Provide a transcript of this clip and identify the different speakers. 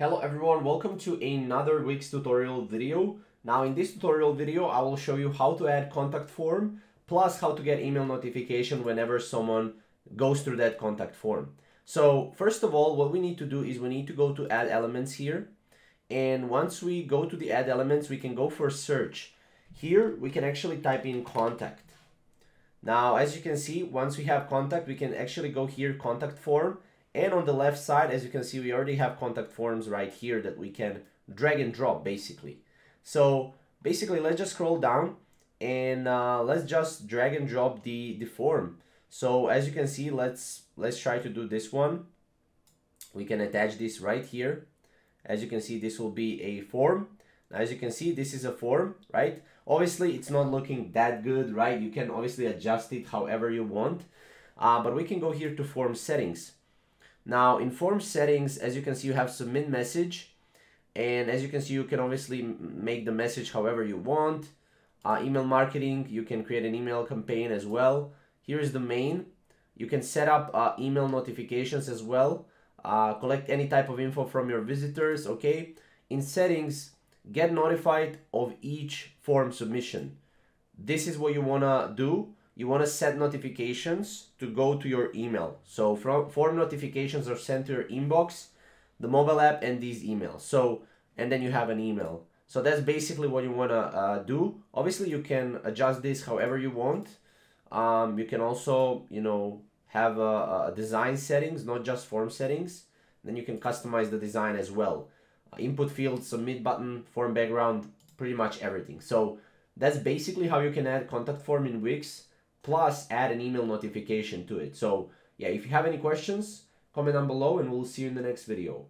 Speaker 1: Hello everyone, welcome to another week's tutorial video. Now in this tutorial video, I will show you how to add contact form, plus how to get email notification whenever someone goes through that contact form. So first of all, what we need to do is we need to go to add elements here. And once we go to the add elements, we can go for search. Here, we can actually type in contact. Now, as you can see, once we have contact, we can actually go here, contact form, and on the left side, as you can see, we already have contact forms right here that we can drag and drop basically. So basically, let's just scroll down and uh, let's just drag and drop the, the form. So as you can see, let's, let's try to do this one. We can attach this right here. As you can see, this will be a form. As you can see, this is a form, right? Obviously, it's not looking that good, right? You can obviously adjust it however you want. Uh, but we can go here to form settings now in form settings, as you can see, you have submit message. And as you can see, you can obviously make the message however you want. Uh, email marketing, you can create an email campaign as well. Here is the main. You can set up uh, email notifications as well. Uh, collect any type of info from your visitors, okay? In settings, get notified of each form submission. This is what you wanna do you want to set notifications to go to your email. So from form notifications are sent to your inbox, the mobile app, and these emails. So and then you have an email. So that's basically what you want to uh, do. Obviously, you can adjust this however you want. Um, you can also, you know, have a, a, design settings, not just form settings. Then you can customize the design as well. Uh, input field, submit button, form background, pretty much everything. So that's basically how you can add contact form in Wix plus add an email notification to it. So yeah, if you have any questions, comment down below and we'll see you in the next video.